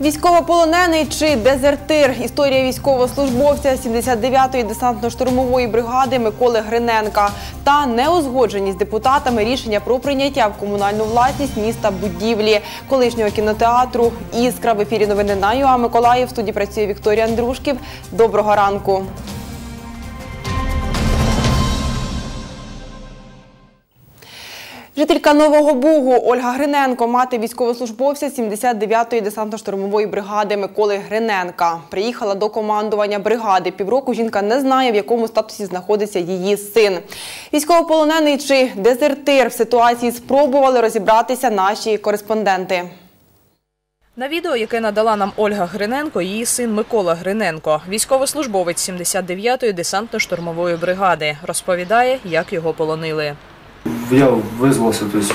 Військовополонений чи дезертир. Історія військовослужбовця 79-ї десантно-штурмової бригади Миколи Гриненка та неузгоджені з депутатами рішення про прийняття в комунальну власність міста будівлі колишнього кінотеатру Іскра в ефірі новини на ЮА Миколаїв. В студії працює Вікторія Андрушків. Доброго ранку. Жителька Нового Бугу Ольга Гриненко, мати військовослужбовця 79-ї десантно-штурмової бригади Миколи Гриненка. Приїхала до командування бригади. Півроку жінка не знає, в якому статусі знаходиться її син. Військовополонений чи дезертир в ситуації спробували розібратися наші кореспонденти. На відео, яке надала нам Ольга Гриненко, її син Микола Гриненко, військовослужбовець 79-ї десантно-штурмової бригади, розповідає, як його полонили. Я вызвался, то есть,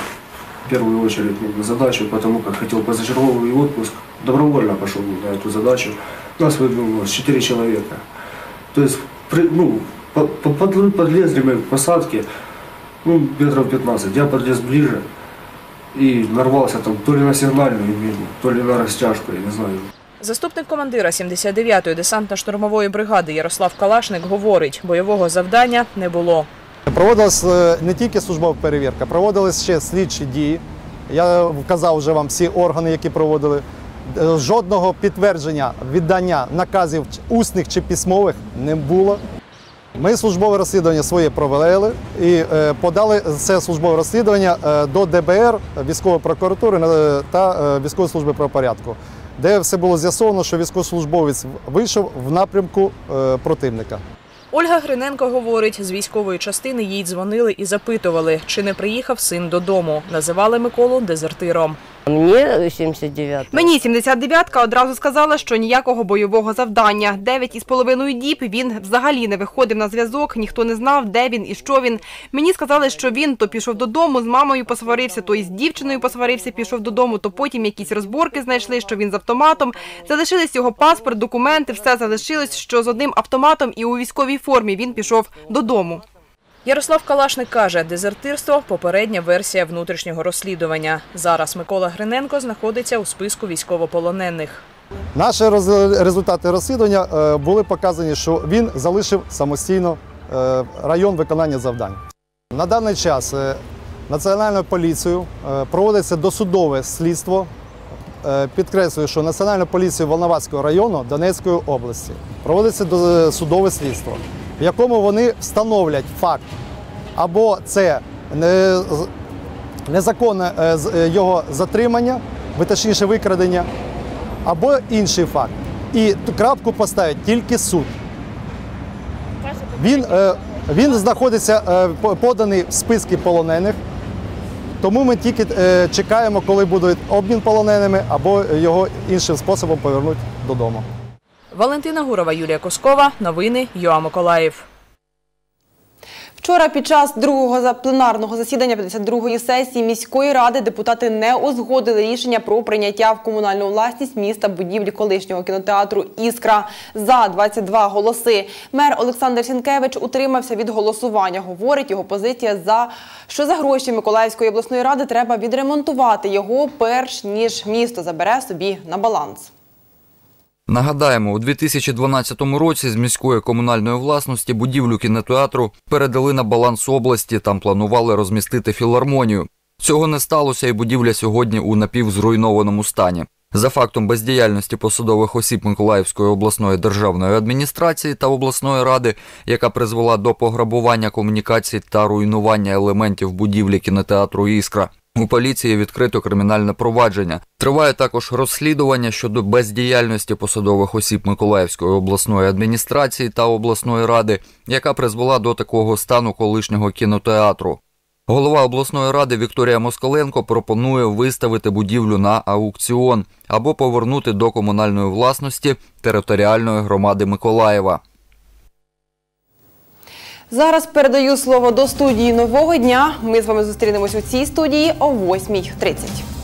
в первую очередь ну, на задачу, потому как хотел позачерговый отпуск. Добровольно пошел на эту задачу. Нас выдвинулось 4 человека. То есть, при- ну, по- по- под- подлезли мы к посадке, ну, метров 15. Я подлез ближе и нарвался там то ли на сигнальную мину, то ли на растяжку, я не знаю. Заступник командира 79-ї десантно-штурмової бригади Ярослав Калашник говорить, бойового завдання не було. Проводилась е, не тільки службова перевірка, проводились ще слідчі дії. Я вказав вже вам всі органи, які проводили. Е, Жодного підтвердження віддання наказів усних чи письмових не було. Ми службове розслідування своє провели і е, подали це службове розслідування до ДБР, військової прокуратури та військової служби правопорядку, де все було з'ясовано, що військовослужбовець вийшов в напрямку противника. Ольга Гриненко говорить, з військової частини їй дзвонили і запитували, чи не приїхав син додому. Називали Миколу дезертиром. Мне 79. Мені 79-ка одразу сказала, що ніякого бойового завдання. Дев'ять із половиною діб він взагалі не виходив на зв'язок, ніхто не знав, де він і що він. Мені сказали, що він то пішов додому, з мамою посварився, то із дівчиною посварився, пішов додому, то потім якісь розборки знайшли, що він з автоматом. Залишились його паспорт, документи, все залишилось, що з одним автоматом і у військовій формі він пішов додому. Ярослав Калашник каже, дезертирство – попередня версія внутрішнього розслідування. Зараз Микола Гриненко знаходиться у списку військовополонених. Наші результати розслідування е, були показані, що він залишив самостійно е, район виконання завдань. На даний час е, Національною поліцією проводиться досудове слідство. Підкреслюю, що Національною поліцією Волноваського району Донецької області проводиться досудове слідство, в якому вони встановлять факт або це незаконне е, е, його затримання, точніше викрадення, або інший факт. І крапку поставить тільки суд. Він, е, він знаходиться поданий в списки полонених, тому ми тільки чекаємо, коли буде обмін полоненими, або його іншим способом повернуть додому. Валентина Гурова, Юлія Коскова. Новини ЮА Миколаїв. Вчора під час другого пленарного засідання 52-ї сесії міської ради депутати не узгодили рішення про прийняття в комунальну власність міста будівлі колишнього кінотеатру Іскра за 22 голоси. Мер Олександр Сінкевич утримався від голосування. Говорить, його позиція за що за гроші Миколаївської обласної ради треба відремонтувати його, перш ніж місто забере собі на баланс. Нагадаємо, у 2012 році з міської комунальної власності будівлю кінотеатру передали на баланс області. Там планували розмістити філармонію. Цього не сталося, і будівля сьогодні у напівзруйнованому стані. За фактом бездіяльності посадових осіб Миколаївської обласної державної адміністрації та обласної ради, яка призвела до пограбування комунікацій та руйнування елементів будівлі кінотеатру Іскра. У поліції відкрито кримінальне провадження. Триває також розслідування щодо бездіяльності посадових осіб Миколаївської обласної адміністрації та обласної ради, яка призвела до такого стану колишнього кінотеатру. Голова обласної ради Вікторія Москаленко пропонує виставити будівлю на аукціон або повернути до комунальної власності територіальної громади Миколаєва. Зараз передаю слово до студії нового дня. Ми з вами зустрінемось у цій студії о 8.30.